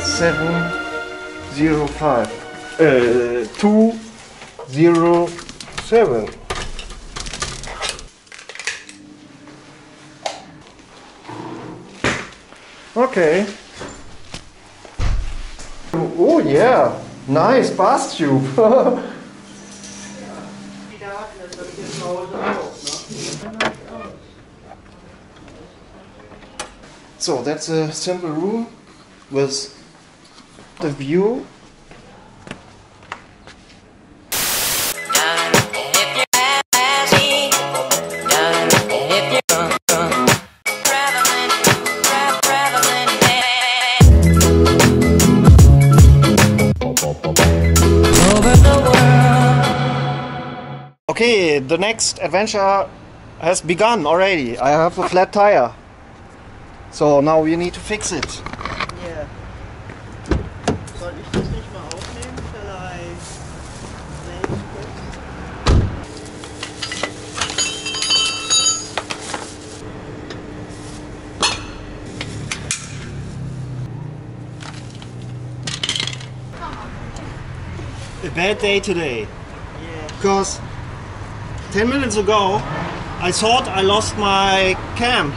Okay, seven zero five. Uh, two zero seven. Okay. Oh yeah, nice bath tube. so that's a simple room with the view. Okay, the next adventure has begun already. I have a flat tire. So now we need to fix it. Bad day today. Yeah. Because 10 minutes ago I thought I lost my cam.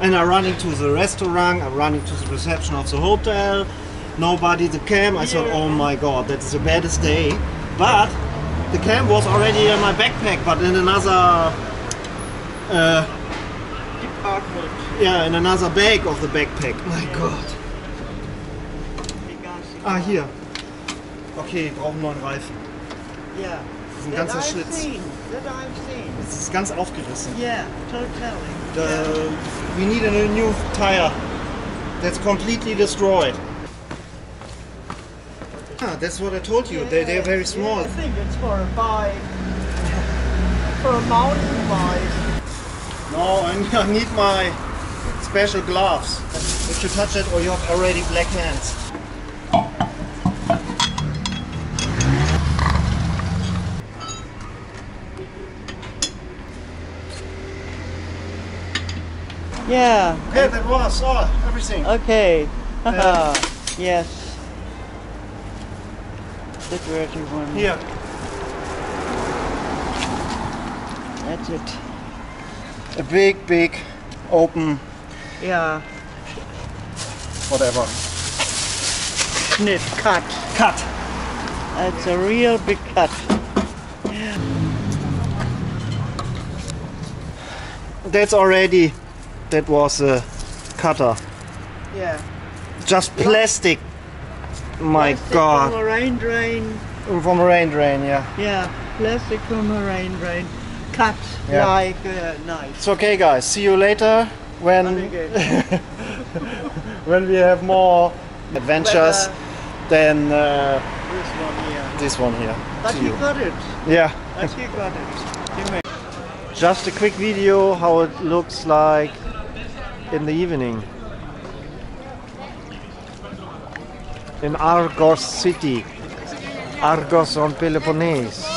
And I run into the restaurant, I run into the reception of the hotel, nobody the cam. I thought, oh my god, that's the baddest day. But the cam was already in my backpack, but in another, uh, Department. yeah, in another bag of the backpack. My god. Ah, hier. Okay, brauchen neuen Reifen. Yeah. Das ist ein That ganzer I've Schlitz. seen. That I've seen. Das ist ganz aufgerissen. Yeah, totally. Uh, we need a new tire that's completely destroyed. Ah, that's what I told you. They, they're very small. Yeah, I think it's for a bike. For a mountain bike. No, I need my special gloves. If you touch it, or you have already black hands. Yeah. Okay, that was all. Everything. Okay. Uh, yes. The dirty one. Here. That's it. A big, big, open, Yeah. whatever. Snip cut. Cut. That's a real big cut. That's already. That was a cutter. Yeah. Just plastic. My God. From a rain drain. From a rain drain, yeah. Yeah. Plastic from a rain drain. Cut Yeah. like a knife. It's okay, guys. See you later when when we have more adventures But, than uh, This one here. this one here. But he you. got it. Yeah. But he got it. Just a quick video how it looks like in the evening in Argos city. Argos on Peloponnese.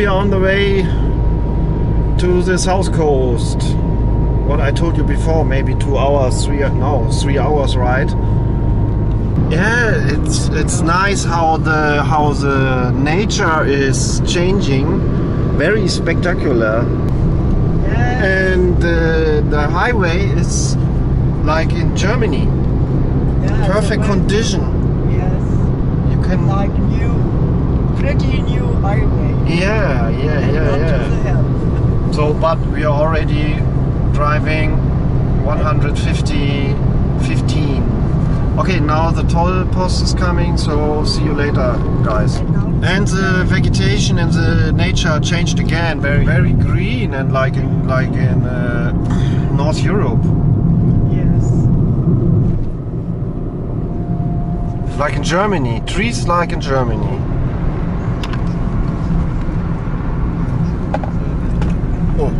We are on the way to the south coast. What I told you before, maybe two hours, three no, three hours ride. Yeah, it's it's nice how the how the nature is changing. very spectacular. Yes. And uh, the highway is like in Germany, yes, perfect condition. Yes. You can, Like pretty new highway. yeah, yeah, And yeah, yeah. So, but we are already driving 150, 15. Okay, now the toll post is coming, so see you later, guys. And And the vegetation and the nature changed again, very, very green and like in, like in uh, North Europe, Yes. like in Germany, trees like in Germany. Oh.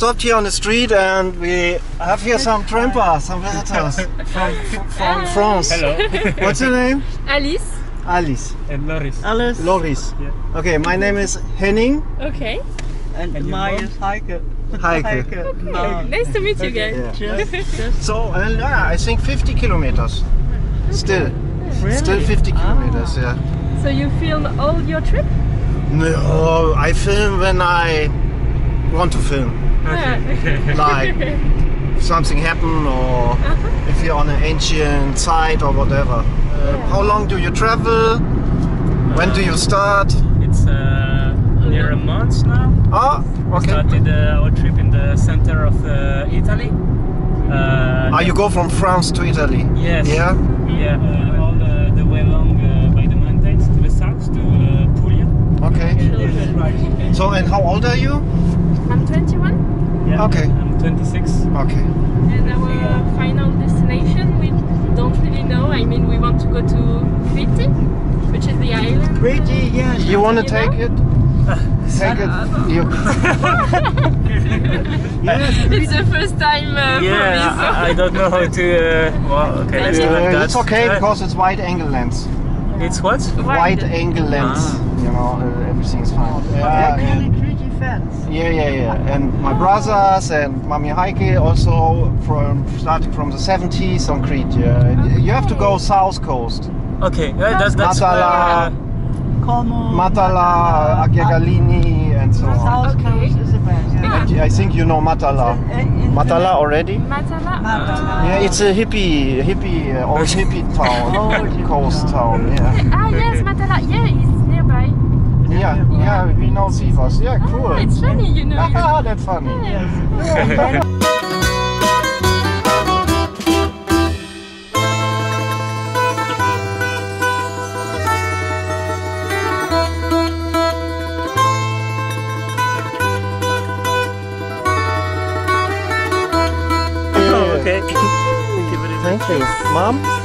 Stopped here on the street and we have here some trampers, some visitors from, from France. Hello. What's your name? Alice. Alice. and Loris. Alice. Loris. Yeah. Okay, my name is Henning. Okay. And, And your mine mom? is Heike. Heike. No. Nice to meet you guys. Yeah. Just, just So, uh, yeah, I think 50 kilometers. Still. really? Still 50 kilometers, yeah. So you film all your trip? No, I film when I want to film. Okay. Like something happen or if you're on an ancient site or whatever. Uh, how long do you travel? When do you start? It's uh, near a month now. Ah, okay. Started uh, our trip in the center of uh, Italy. Uh, Ah, you go from France to Italy? Yes. Yeah? Yeah, uh, all the, the way along uh, by the mountains to the south to uh, Puglia. Okay. So, and how old are you? I'm 21 Yeah. Okay. I'm 26. Okay. and our final destination we don't really know. I mean we want to go to Crete, which is the island. Pretty, yes. You want to take know? it? Take it. You, yes. It's the first time uh, for me. Yeah, So. I, I don't know how to. Uh, well, okay, let's do Uh, like it's okay Uh, because it's wide angle lens. It's what? Wide angle lens. Ah. You know, uh, everything's fine. Yeah, Yeah, really pretty fence. yeah, yeah, yeah. And my brothers and Mami Heike also from starting from the 70s on Crete. Yeah. And You have to go south coast. Okay, yeah, that's that's. Matala. Uh, Como. Matala, Agia Galini, and so on. South Okay. Coast is the best. Yeah. And I think you know Matala. Uh, in- Matala already? Matala. Matala. Yeah, it's a hippie, hippie, uh, old hippie town, Old hippie coast town. town. Yeah, Ah yes, Matala. Yeah, it's nearby. Yeah, yeah. We know Sivas. Yeah, cool. It's funny, you know. Ah, that's funny. Yes. oh, okay. Much. Thank you, mom.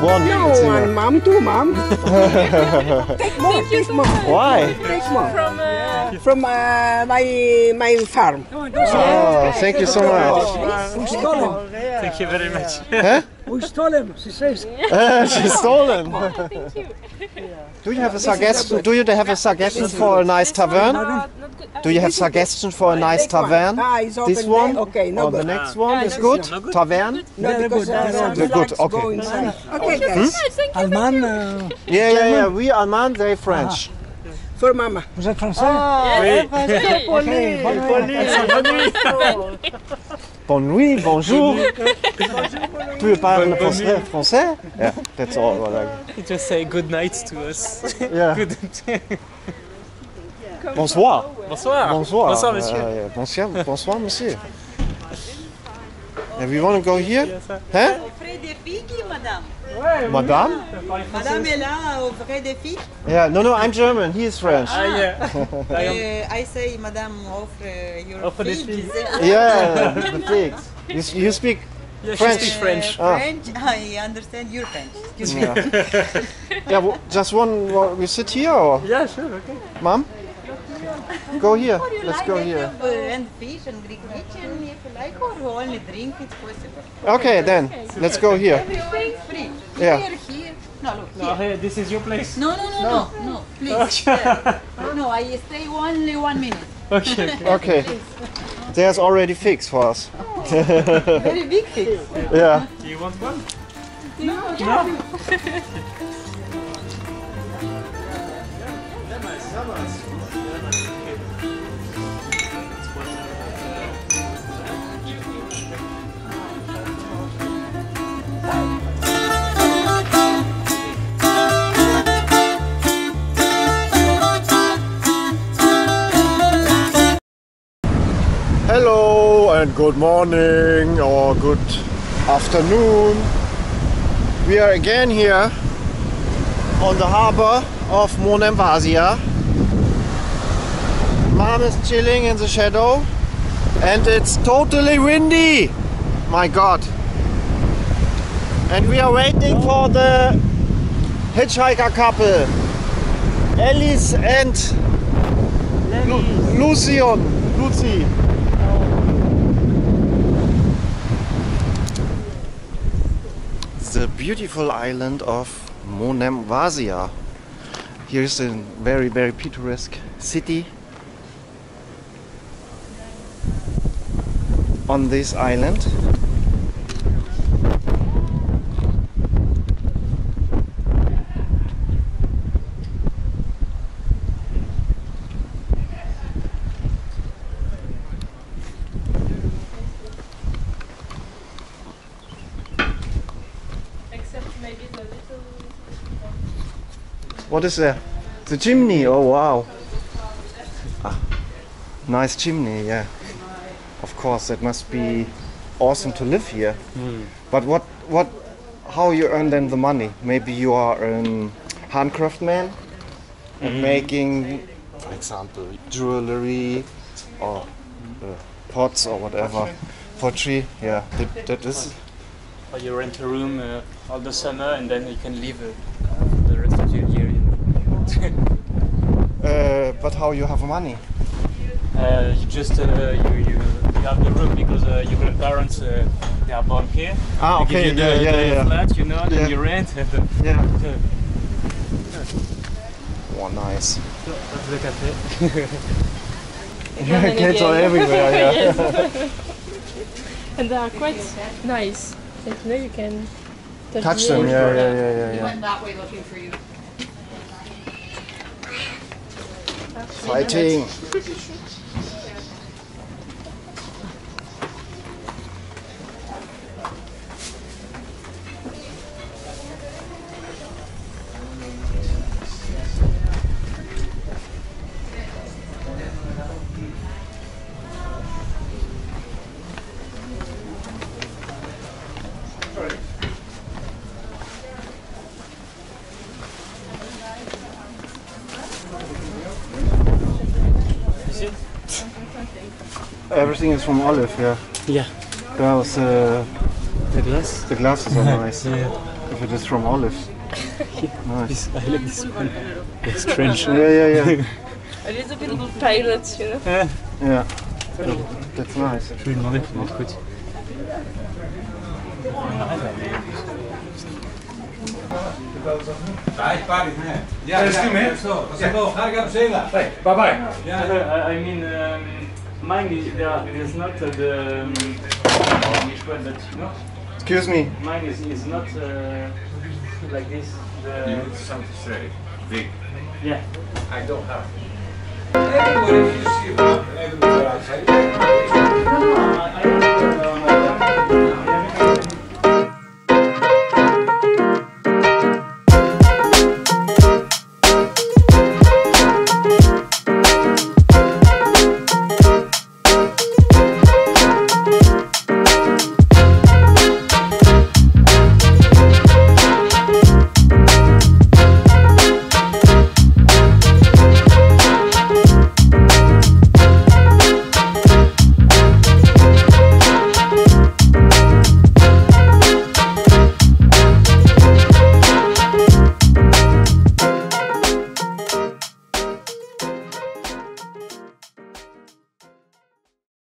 One. No, it's one mom, two mom. take more, Thank you take so more. Why? Take more. From uh, From uh, my my farm. Oh, thank you so much. Who stole him? Thank you very much. Huh? Who stole him? She says. Uh, she's stolen. thank you. Do you have a suggestion? Do you have a suggestion for a nice tavern? Uh, not good. Do you have suggestion for a nice tavern? Ah, it's open This one? Okay, no or the next one Ah, is no, good? no good. Tavern? No, because some They're good, okay. Okay, Thank guys. so much. Thank you. Allemand, thank you. euh, Yeah, yeah, yeah. We Alman, they French. For mama. vous êtes français Hey. Bonne nuit, bonjour. Tu parles français? Français? Yeah, that's all. You just say good night to us. yeah. Good. Bonsoir. Bonsoir. Bonsoir. Bonsoir, monsieur. Uh, yeah. bonsoir, bonsoir, monsieur. To go here? Huh? Auprès des madame Madame? Madame est là, auprès des filles. Yeah, no, no, I'm German. He is French. Ah, yeah. I Euh, I say, madame, offre your Offre des fille. filles. je sais- Yeah, the pigs. You, you speak Yeah, she French. speaks French. Ah. French, I understand your French. Excuse me. Yeah. yeah, well, just one. well, We sit here, or Yeah, sure, okay. mom? Go here. Let's go here. and fish and Greek kitchen if you like, or only drink, it's possible. Okay, then let's go here. Everything free. Yeah. Here, here. No, look, No, here. hey, this is your place. No, no, no, no, no, please. Here. No, I stay only one minute. Okay. okay. Okay. There's already fix for us. Oh. Very big fish. Yeah. Do you want one? and good morning or good afternoon. We are again here on the harbor of Monemvasia. Mom is chilling in the shadow and it's totally windy. My god. And we are waiting for the hitchhiker couple. Alice and Lu- Lucian. Lucy. The beautiful island of Monemvasia. Here's a very, very picturesque city on this island. What is there? The chimney. Oh wow. Ah, nice chimney. Yeah. Of course, that must be awesome to live here. But what what? How you earn then the money? Maybe you are a handcraft man and making, for example, jewelry or uh, pots or whatever. Pottery. Yeah. That, that is. Or you rent a room uh, all the summer and then you can live uh, the rest of your year. Uh, but how you have money? uh, you just uh, you, you you have the room because uh, your grandparents uh, they are born here. Ah, They give okay. you the, Yeah, yeah, the yeah. flat, you know, and Yeah. you rent. And, uh, Yeah. Oh, nice. that's the cafe. Again and Cats are everywhere. Yeah. And they are quite nice. And you know you can touch, Touch them. edge. Yeah, yeah, yeah, yeah, yeah. Went that way looking for you. Fighting. Everything is from olive. Yeah. Yeah. That was uh, The glass. the glasses are nice. Yeah. If it is from olive. Nice. This, I like this one. It's strange. Yeah, yeah, yeah. It is a little bit of pirates, you know. yeah. Yeah. That's nice. Je vais lui demander de l'autre côté. I, I mean, um, mine is there. It is not uh, the um, which one, but you know, Excuse me. mine is, is not uh, like this. The, something straight, big. yeah. I don't have. I, I want, uh,